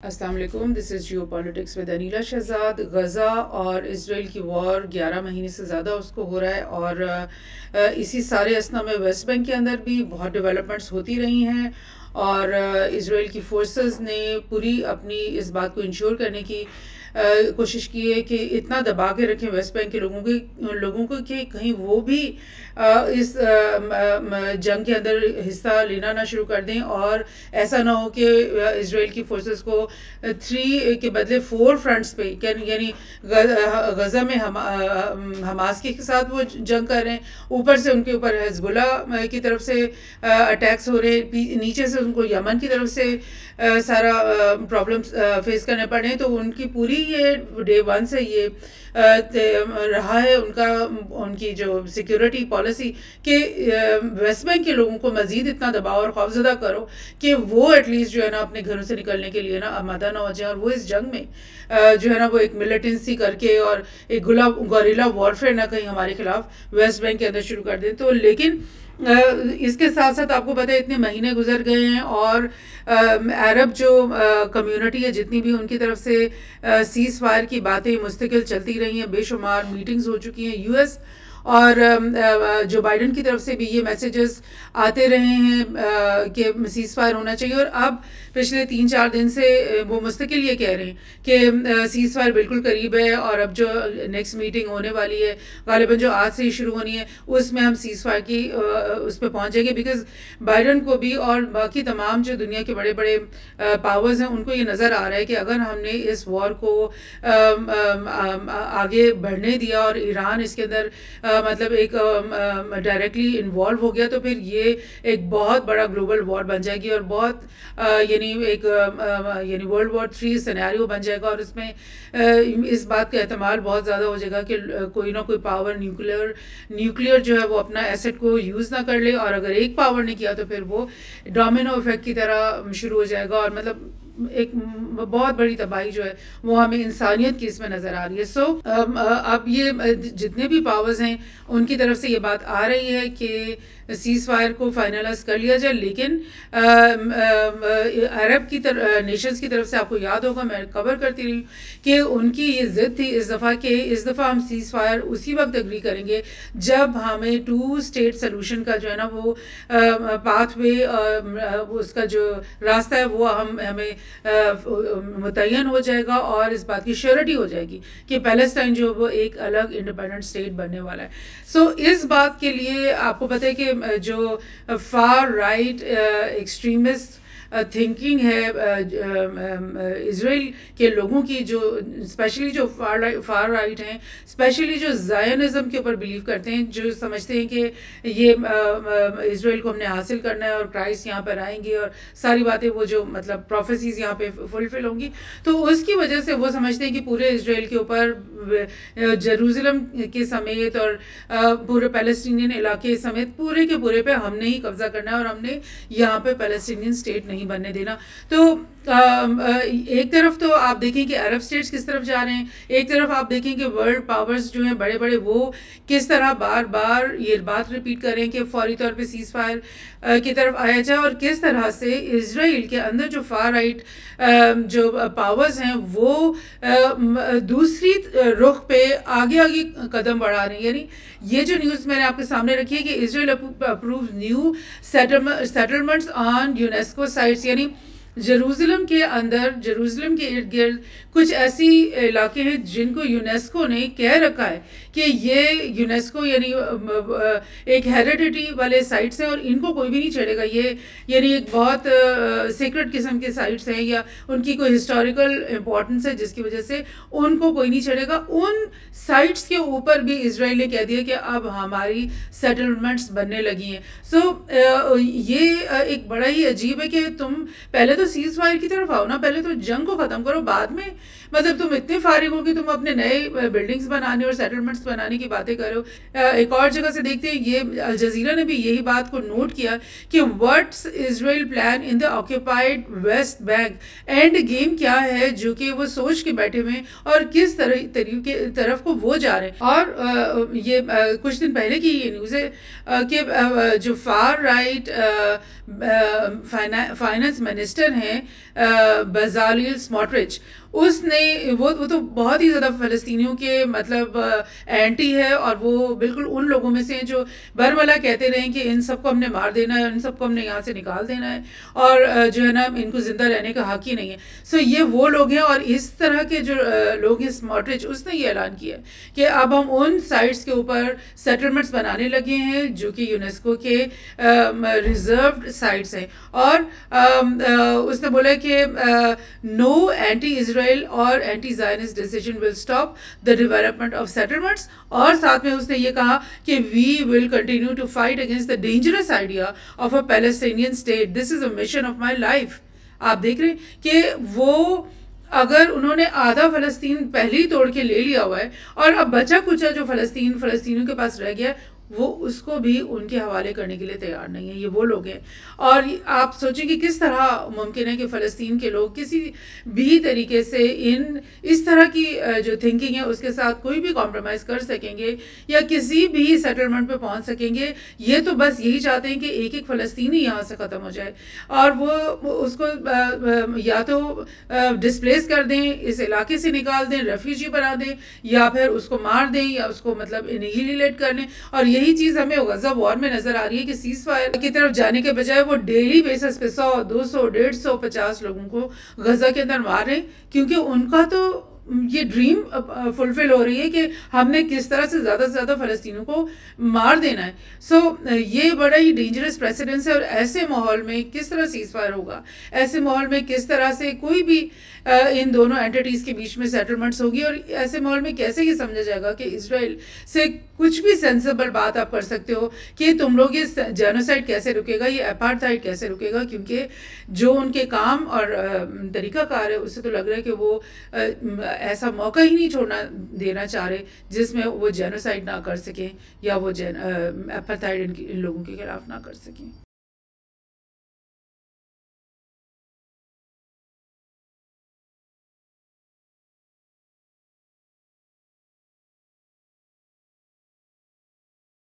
Aslam this is geopolitics with Anila Shahzad Gaza और Israel की war 11 महीने से ज़्यादा उसको हो रहा है और इसी सारे असना में वेस्ट बैंक के अंदर भी बहुत डेवलपमेंट्स होती रही हैं और इसराइल की फोर्सेस ने पूरी अपनी इस बात को इंश्योर करने की कोशिश की है कि इतना दबा के रखें वेस्ट बैंक के लोगों के, लोगों को कि कहीं वो भी इस जंग के अंदर हिस्सा लेना ना शुरू कर दें और ऐसा ना हो कि इसराइल की फोर्सेस को थ्री के बदले फोर फ्रंट्स पे, यानी गज़ा में हम हमास के साथ वो जंग कर रहे हैं। ऊपर से उनके ऊपर हजबुल्ला की तरफ़ से अटैक्स हो रहे हैं। नीचे से उनको यमन की तरफ़ से सारा प्रॉब्लम्स फेस करने पड़े तो उनकी पूरी ये डे वन से ये रहा है उनका, उनकी जो सिक्योरिटी पॉलिसी कि वेस्ट बैंक के लोगों को मज़ीद इतना दबाव और खौफजदा करो कि वो एटलीस्ट जो है ना अपने घरों से निकलने के लिए ना आमादा ना हो जाए और वो इस जंग में जो है ना वो एक मिलिटेंसी करके और एक गुला गौरीला वॉरफेयर ना कहीं हमारे खिलाफ वेस्ट बैंक के अंदर शुरू कर दें। तो लेकिन इसके साथ साथ आपको पता है, इतने महीने गुजर गए हैं और अरब जो कम्युनिटी है, जितनी भी उनकी तरफ़ से सीज़ फायर की बातें मुस्तकिल चलती रही हैं, बेशुमार मीटिंग्स हो चुकी हैं यूएस और जो बाइडन की तरफ़ से भी ये मैसेजेस आते रहे हैं कि सीज़ फायर होना चाहिए। और अब पिछले तीन चार दिन से वो मुस्तकिल ये कह रहे हैं कि सीज़ फायर बिल्कुल करीब है और अब जो नेक्स्ट मीटिंग होने वाली है, गालिबा जो आज से ही शुरू होनी है, उसमें हम सीज़ फायर की उस पर पहुँचेंगे। बिकॉज़ बाइडन को भी और बाकी तमाम जो दुनिया के बड़े बड़े पावर्स हैं, उनको ये नज़र आ रहा है कि अगर हमने इस वॉर को आगे बढ़ने दिया और ईरान इसके अंदर मतलब एक डायरेक्टली इन्वॉल्व हो गया तो फिर ये एक बहुत बड़ा ग्लोबल वॉर बन जाएगी और बहुत यानी एक यानी वर्ल्ड वॉर थ्री सिनेरियो बन जाएगा और इसमें इस बात का एहतमाल बहुत ज़्यादा हो जाएगा कि कोई ना कोई पावर न्यूक्लियर न्यूक्लियर जो है वो अपना एसेट को यूज़ ना कर ले और अगर एक पावर ने किया तो फिर वो डोमिनो इफ़ेक्ट की तरह शुरू हो जाएगा और मतलब एक बहुत बड़ी तबाही जो है वो हमें इंसानियत की इसमें नज़र आ रही है। सो so, अब ये जितने भी पावर्स हैं उनकी तरफ़ से ये बात आ रही है कि सीज़ फायर को फाइनलाइज कर लिया जाए लेकिन अरब की तरफ़ नेशंस की तरफ़ से आपको याद होगा मैं कवर करती रही कि उनकी ये ज़िद थी इस दफ़ा के इस दफ़ा हम सीज़ फायर उसी वक्त एग्री करेंगे जब हमें टू स्टेट सोल्यूशन का जो है ना वो पाथवे उसका जो रास्ता है वो हम हमें मुतन हो जाएगा और इस बात की श्योरिटी हो जाएगी कि पैलेस्टाइन जो वो एक अलग इंडिपेंडेंट स्टेट बनने वाला है। सो so, इस बात के लिए आपको पता है कि जो फार राइट एक्सट्रीमिस्ट थिंकिंग है इसराइल के लोगों की जो स्पेशली जो फार फार राइट हैं स्पेशली जो जायनिज़म के ऊपर बिलीव करते हैं, जो समझते हैं कि ये इसराइल को हमने हासिल करना है और क्राइस्ट यहाँ पर आएँगे और सारी बातें वो जो मतलब प्रोफेसीज यहाँ पे फुलफिल होंगी। तो उसकी वजह से वो समझते हैं कि पूरे इसराइल के ऊपर जरूसलम के समेत और पूरे पैलेस्टीनियन इलाके समेत पूरे के पूरे पे हमने ही कब्जा करना है और हमने यहाँ पे पैलेस्टीनियन स्टेट नहीं नहीं बनने देना। तो एक तरफ़ तो आप देखें कि अरब स्टेट्स किस तरफ़ जा रहे हैं, एक तरफ़ आप देखें कि वर्ल्ड पावर्स जो हैं बड़े बड़े वो किस तरह बार बार ये बात रिपीट कर रहे हैं कि फौरी तौर पे सीज़ फायर की तरफ़ आया जाए और किस तरह से इसराइल के अंदर जो फार राइट जो पावर्स हैं, वो दूसरी रुख पे आगे आगे कदम बढ़ा रहे हैं। यानी ये जो न्यूज़ मैंने आपके सामने रखी है कि Israel approve new settlements on UNESCO sites यानी जरूसलम के अंदर, जरूसलम के इर्द गिर्द कुछ ऐसी इलाके हैं जिनको यूनेस्को ने कह रखा है कि ये यूनेस्को यानी एक हेरिडिटी वाले साइट्स हैं और इनको कोई भी नहीं छेड़ेगा। ये यानी एक बहुत सीक्रेट किस्म के साइट्स हैं या उनकी कोई हिस्टोरिकल इम्पोर्टेंस है जिसकी वजह से उनको कोई नहीं छेड़ेगा। उन साइट्स के ऊपर भी इसराइल ने कह दिया कि अब हमारी सेटलमेंट्स बनने लगी हैं। सो ये एक बड़ा ही अजीब है कि तुम पहले तो सीज फायर की तरफ़ आओ ना, पहले तो जंग को ख़त्म करो। बाद में मतलब तुम इतने फारिग हो कि तुम अपने नए बिल्डिंग्स बनाने और सेटलमेंट्स बनाने की बातें करो एक और जगह से देखते हैं, ये अल जजीरा ने भी यही बात को नोट किया कि what's Israel plan in the occupied West Bank endgame क्या है जो कि वो सोच के बैठे हुए और किस तरह, तरीके तरफ़ को वो जा रहे हैं? और ये कुछ दिन पहले की ये न्यूज़ है कि जो फार राइट फाइनेंस मिनिस्टर हैं बजालिल स्मॉटरिच उसने, वो वो तो बहुत ही ज़्यादा फ़लस्तीनियों के मतलब एंटी है और वो बिल्कुल उन लोगों में से हैं जो बरमला कहते रहे कि इन सबको हमने मार देना है, इन सबको हमने यहाँ से निकाल देना है और जो है ना, इनको ज़िंदा रहने का हक ही नहीं है। सो ये वो लोग हैं और इस तरह के जो लोग हैं स्मॉटरिच उसने ये ऐलान किया है कि अब हम उन साइट्स के ऊपर सेटलमेंट्स बनाने लगे हैं जो कि यूनेस्को के रिज़र्व साइट्स हैं। और उसने बोला कि नो एंटी और anti Zionist decision will stop the development of settlements और साथ में उसने ये कहा कि we will continue to fight against the dangerous idea of a Palestinian state this is a mission of my life आप देख रहे हैं कि वो अगर उन्होंने आधा फ़लस्तीन पहले ही तोड़ के ले लिया हुआ है और अब बचा कुचा जो फ़लस्तीन फ़लस्तीनियों के पास रह गया वो उसको भी उनके हवाले करने के लिए तैयार नहीं है, ये वो लोग हैं। और आप सोचें कि किस तरह मुमकिन है कि फ़लस्तीन के लोग किसी भी तरीके से इन, इस तरह की जो थिंकिंग है, उसके साथ कोई भी कॉम्प्रोमाइज़ कर सकेंगे या किसी भी सेटलमेंट पे पहुँच सकेंगे, ये तो बस यही चाहते हैं कि एक एक फ़लस्तीनी यहाँ से ख़त्म हो जाए। और वो उसको या तो डिस्प्लेस कर दें, इस इलाके से निकाल दें रेफ्यूजी बना दें, या फिर उसको मार दें, या उसको मतलब इनहिलेट कर लें। और ये यही चीज़ हमें गजा वॉर में नज़र आ रही है कि सीज फायर की तरफ़ जाने के बजाय वो डेली बेसिस पे सौ, दो सौ, डेढ़ सौ, पचास लोगों को गजा के अंदर मार रहे क्योंकि उनका तो ये ड्रीम फुलफिल हो रही है कि हमने किस तरह से ज़्यादा से ज़्यादा फ़लस्तीनों को मार देना है। सो so, ये बड़ा ही डेंजरस प्रेसिडेंस है और ऐसे माहौल में किस तरह सीज फायर होगा? ऐसे माहौल में किस तरह से कोई भी इन दोनों एंटिटीज़ के बीच में सेटलमेंट्स होगी और ऐसे माहौल में कैसे ये समझा जाएगा कि इसराइल से कुछ भी सेंसेबल बात आप कर सकते हो कि तुम लोग ये जेनोसाइड कैसे रुकेगा ये अपार्थाइड कैसे रुकेगा? क्योंकि जो उनके काम और तरीका कार है उससे तो लग रहा है कि वो ऐसा मौका ही नहीं छोड़ना, देना चाह रहे जिसमें वो जेनोसाइड ना कर सकें या वो जेन अपार्थाइड इन लोगों के खिलाफ ना कर सकें।